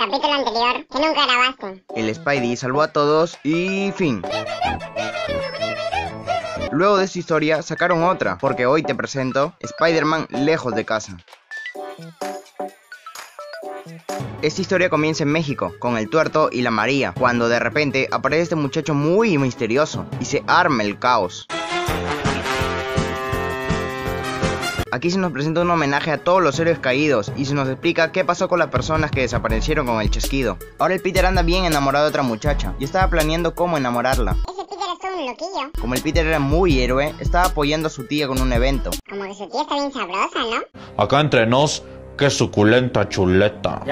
capítulo anterior que nunca grabaste. El Spidey salvó a todos y fin. Luego de esta historia sacaron otra, porque hoy te presento Spider-Man lejos de casa. Esta historia comienza en México, con el tuerto y la María, cuando de repente aparece este muchacho muy misterioso y se arma el caos. Aquí se nos presenta un homenaje a todos los héroes caídos y se nos explica qué pasó con las personas que desaparecieron con el chasquido. Ahora el Peter anda bien enamorado de otra muchacha y estaba planeando cómo enamorarla. Ese Peter es todo un loquillo. Como el Peter era muy héroe, estaba apoyando a su tía con un evento. Como que su tía está bien sabrosa, ¿no? Acá entre nos, qué suculenta chuleta.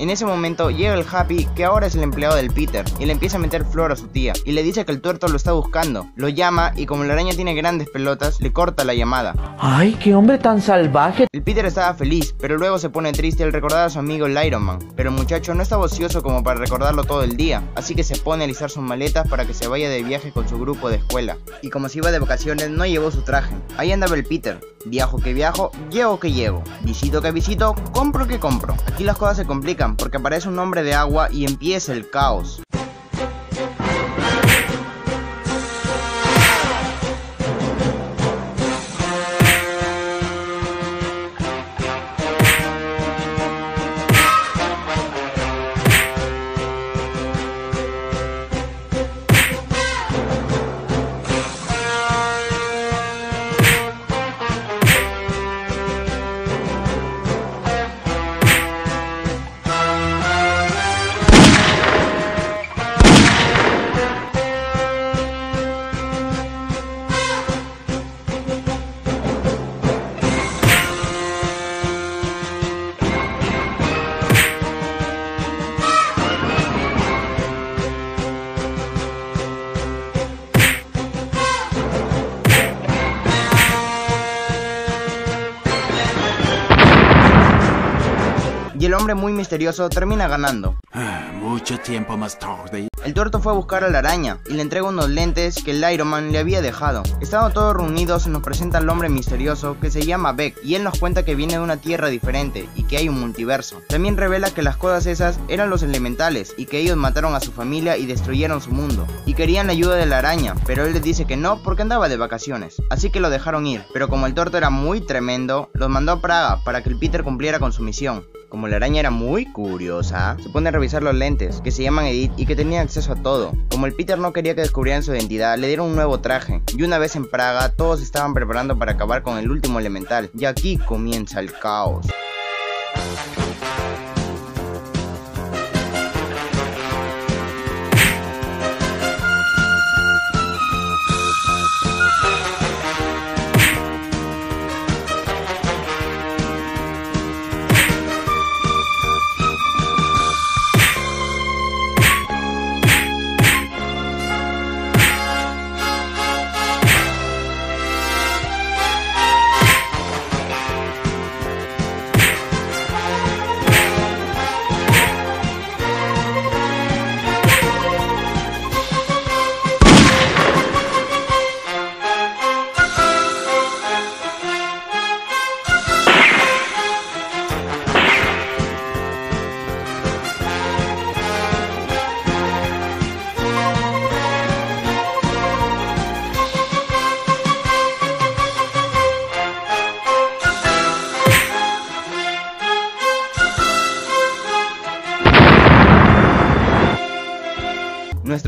En ese momento llega el Happy, que ahora es el empleado del Peter, y le empieza a meter flor a su tía, y le dice que el tuerto lo está buscando. Lo llama y como la araña tiene grandes pelotas, le corta la llamada. Ay, qué hombre tan salvaje. El Peter estaba feliz, pero luego se pone triste al recordar a su amigo el Iron Man. Pero el muchacho no estaba ocioso como para recordarlo todo el día, así que se pone a alisar sus maletas para que se vaya de viaje con su grupo de escuela. Y como se iba de vacaciones, no llevó su traje. Ahí andaba el Peter. Viajo que viajo, llego que llego. Visito que visito, compro que compro. Aquí las cosas se complican porque aparece un hombre de agua y empieza el caos. Y el hombre muy misterioso termina ganando. Mucho tiempo más tarde. El tuerto fue a buscar a la araña y le entrega unos lentes que el Iron Man le había dejado. Estando todos reunidos nos presenta al hombre misterioso que se llama Beck y él nos cuenta que viene de una tierra diferente y que hay un multiverso. También revela que las cosas esas eran los elementales y que ellos mataron a su familia y destruyeron su mundo. Y querían la ayuda de la araña, pero él les dice que no porque andaba de vacaciones. Así que lo dejaron ir, pero como el tuerto era muy tremendo, los mandó a Praga para que el Peter cumpliera con su misión. Como la araña era muy curiosa, se pone a revisar los lentes, que se llaman Edith y que tenían acceso a todo. Como el Peter no quería que descubrieran su identidad, le dieron un nuevo traje. Y una vez en Praga, todos estaban preparando para acabar con el último elemental. Y aquí comienza el caos.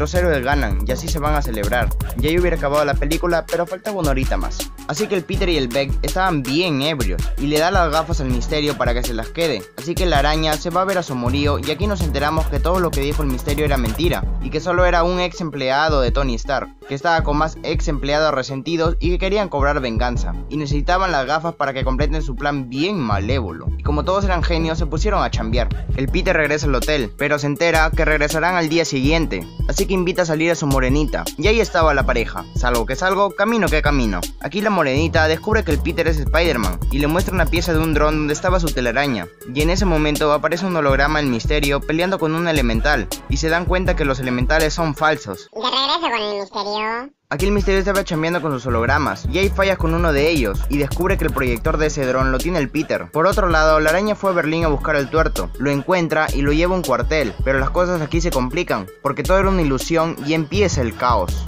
Nuestros héroes ganan y así se van a celebrar. Ya ahí hubiera acabado la película, pero faltaba una horita más. Así que el Peter y el Beck estaban bien ebrios y le da las gafas al misterio para que se las quede. Así que la araña se va a ver a su amorío y aquí nos enteramos que todo lo que dijo el misterio era mentira y que solo era un ex empleado de Tony Stark, que estaba con más ex empleados resentidos y que querían cobrar venganza y necesitaban las gafas para que completen su plan bien malévolo. Y como todos eran genios se pusieron a chambear. El Peter regresa al hotel, pero se entera que regresarán al día siguiente, así que invita a salir a su morenita. Y ahí estaba la pareja. Salgo que salgo, camino que camino. Aquí la morenita descubre que el Peter es Spider-Man y le muestra una pieza de un dron donde estaba su telaraña. Y en ese momento aparece un holograma en misterio peleando con un elemental y se dan cuenta que los elementales son falsos. De regreso con el misterio. Aquí el misterio estaba chambeando con sus hologramas, y hay fallas con uno de ellos, y descubre que el proyector de ese dron lo tiene el Peter. Por otro lado, la araña fue a Berlín a buscar al tuerto, lo encuentra y lo lleva a un cuartel, pero las cosas aquí se complican, porque todo era una ilusión y empieza el caos.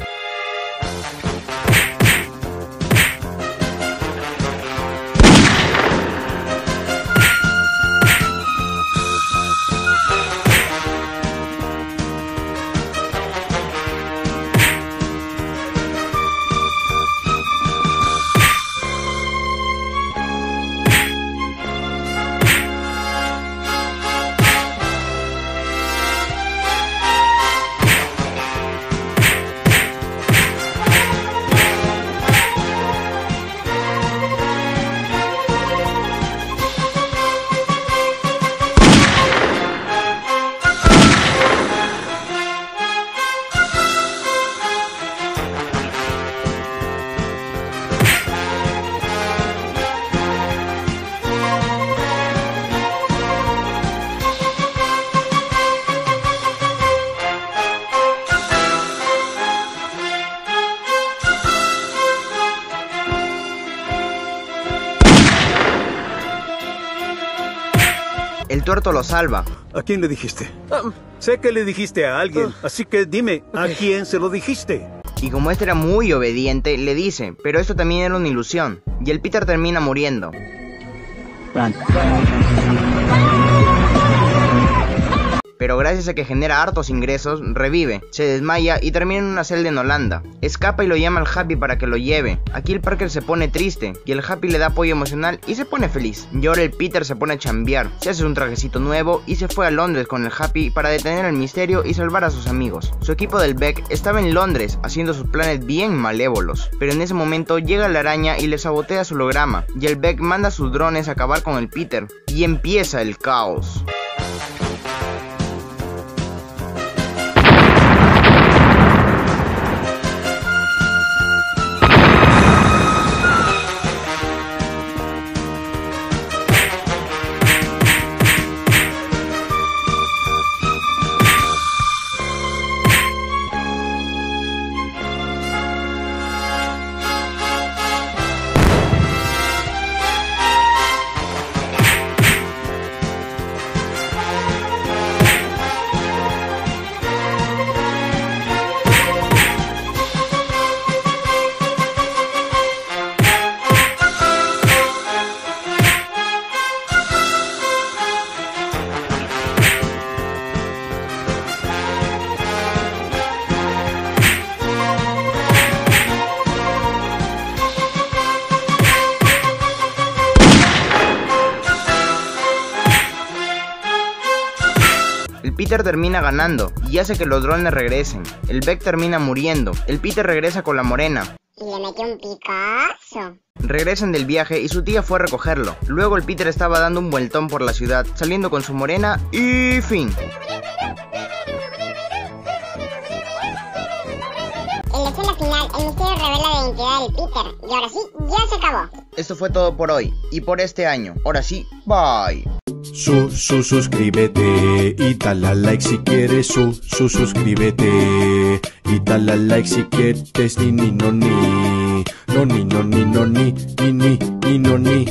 Lo salva. ¿A quién le dijiste? Ah, sé que le dijiste a alguien, ah. así que dime, ¿a quién se lo dijiste? Y como este era muy obediente, le dice, pero esto también era una ilusión. Y el Peter termina muriendo. Pero gracias a que genera hartos ingresos, revive, se desmaya y termina en una celda en Holanda. Escapa y lo llama al Happy para que lo lleve. Aquí el Parker se pone triste y el Happy le da apoyo emocional y se pone feliz. Y ahora el Peter se pone a chambear, se hace un trajecito nuevo y se fue a Londres con el Happy para detener el misterio y salvar a sus amigos. Su equipo del Beck estaba en Londres haciendo sus planes bien malévolos, pero en ese momento llega la araña y le sabotea su holograma y el Beck manda sus drones a acabar con el Peter y empieza el caos. Peter termina ganando y hace que los drones regresen. El Beck termina muriendo. El Peter regresa con la morena. Y le metió un picazo. Regresan del viaje y su tía fue a recogerlo. Luego el Peter estaba dando un vueltón por la ciudad, saliendo con su morena y fin. En la escena final, el misterio revela la identidad del Peter. Y ahora sí, ya se acabó. Esto fue todo por hoy y por este año. Ahora sí, bye. Su, su, suscríbete y dale like si quieres. Su, su, suscríbete y dale like si quieres. Ni, ni, no, ni. No, ni, no, ni, no, ni, ni, ni, ni, no, ni.